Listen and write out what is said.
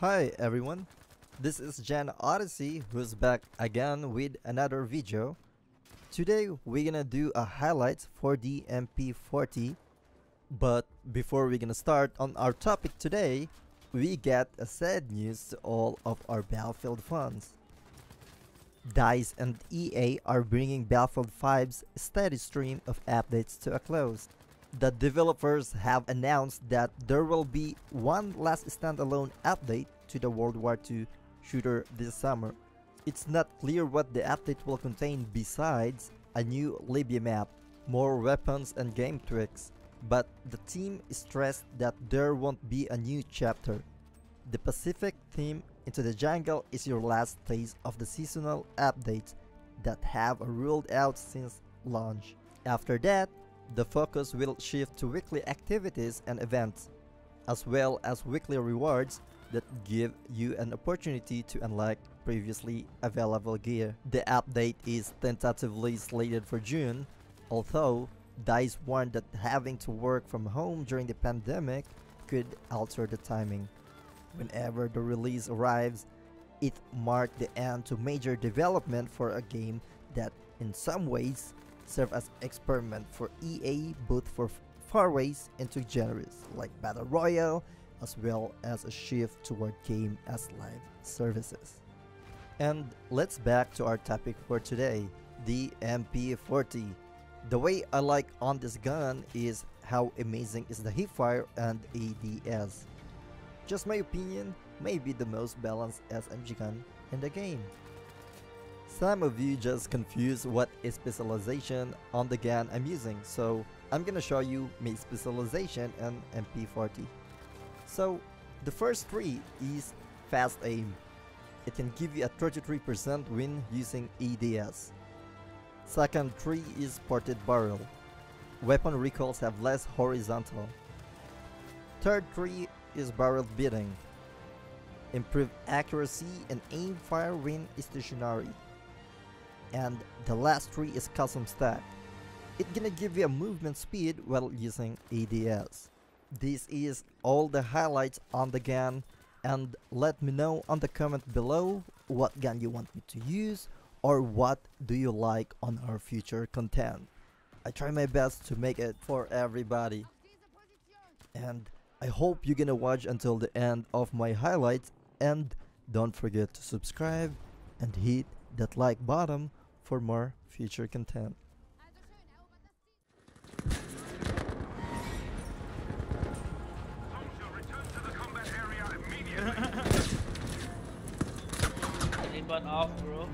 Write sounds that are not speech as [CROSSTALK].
Hi everyone, this is Jan Odyssey who's back again with another video. Today we're gonna do a highlights for the MP40 but before we're gonna start on our topic today, we get a sad news to all of our Battlefield fans. DICE and EA are bringing Battlefield 5's steady stream of updates to a close. The developers have announced that there will be one last standalone update to the World War II shooter this summer. It's not clear what the update will contain besides a new Libya map, more weapons and game tweaks, but the team stressed that there won't be a new chapter. The Pacific theme into the jungle is your last taste of the seasonal updates that have ruled out since launch. After that, the focus will shift to weekly activities and events, as well as weekly rewards that give you an opportunity to unlock previously available gear. The update is tentatively slated for June, although DICE warned that having to work from home during the pandemic could alter the timing. Whenever the release arrives, it marked the end to major development for a game that in some ways serve as experiment for EA both for farways into genres like Battle Royale as well as a shift toward game as live services. And let's back to our topic for today, the MP40. The way I like on this gun is how amazing is the hipfire and ADS. Just my opinion, maybe the most balanced SMG gun in the game. Some of you just confused what is specialization on the gun I'm using, so I'm gonna show you my specialization in MP40. So, the first tree is fast aim. It can give you a 33% win using ADS. Second tree is ported barrel. Weapon recoils have less horizontal. Third tree is barrel bedding. Improved accuracy and aim fire when stationary and the last three is custom stock. It's gonna give you a movement speed while using ADS. This is all the highlights on the gun and let me know on the comment below what gun you want me to use or what do you like on our future content. I try my best to make it for everybody. And I hope you're gonna watch until the end of my highlights and don't forget to subscribe and hit that like button for more future content. [LAUGHS] Off, bro?